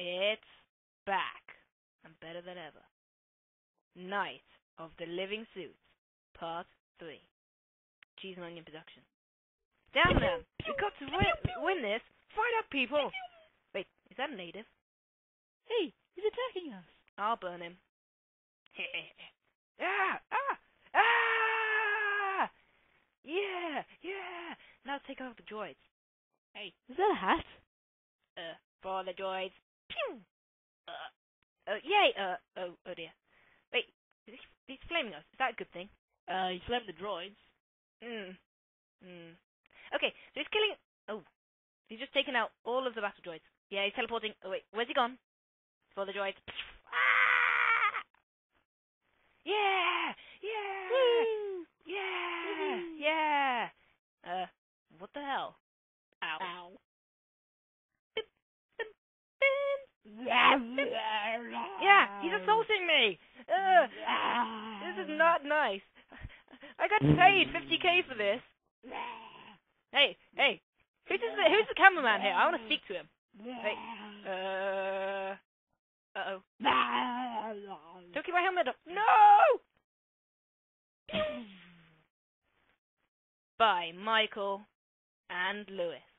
It's back and better than ever. Night of the Living Suits, Part 3. Cheese and Onion Production. Damn them! We got to win, win this! Fight up, people! Wait, is that a native? Hey, he's attacking us. I'll burn him. ah! Ah! Ah! Yeah! Yeah! Now take out the droids. Hey, is that a hat? Uh, for the droids. Uh, uh, yay! Uh, oh, oh dear. Wait, he's, he's flaming us. Is that a good thing? Uh, he slammed the droids. Hmm. Hmm. Okay, so he's killing. Oh, he's just taken out all of the battle droids. Yeah, he's teleporting. Oh wait, where's he gone? For the droids. Ah! Yeah! Yeah! Woo! Yeah! Woohoo. Yeah! Uh, what the hell? He's assaulting me! Ugh, this is not nice. I got paid 50k for this. Hey, hey, who's the, who's the cameraman here? I want to speak to him. Hey, uh, uh-oh. Don't keep my helmet up. No! By Michael and Lewis.